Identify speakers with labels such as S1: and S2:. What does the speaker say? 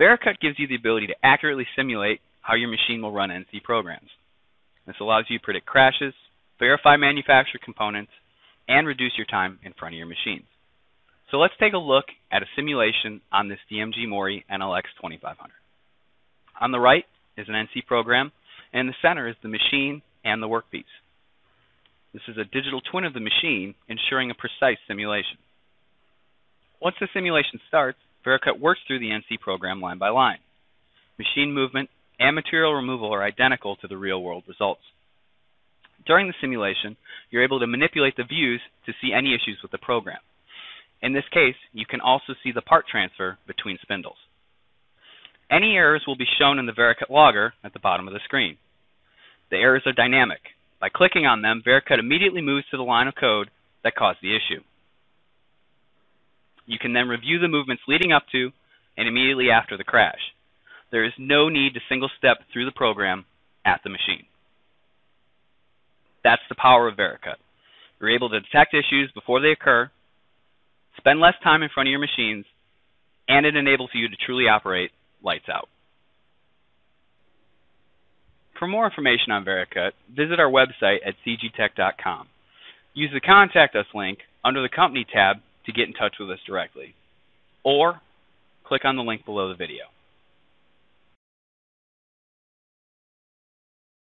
S1: Vericut gives you the ability to accurately simulate how your machine will run NC programs. This allows you to predict crashes, verify manufactured components, and reduce your time in front of your machines. So let's take a look at a simulation on this DMG Mori NLX 2500. On the right is an NC program, and in the center is the machine and the workpiece. This is a digital twin of the machine, ensuring a precise simulation. Once the simulation starts, Vericut works through the NC program line by line. Machine movement and material removal are identical to the real-world results. During the simulation, you're able to manipulate the views to see any issues with the program. In this case, you can also see the part transfer between spindles. Any errors will be shown in the Vericut logger at the bottom of the screen. The errors are dynamic. By clicking on them, Vericut immediately moves to the line of code that caused the issue. You can then review the movements leading up to and immediately after the crash. There is no need to single step through the program at the machine. That's the power of Vericut. You're able to detect issues before they occur, spend less time in front of your machines, and it enables you to truly operate lights out. For more information on Vericut, visit our website at cgtech.com. Use the Contact Us link under the Company tab to get in touch with us directly. Or click on the link below the video.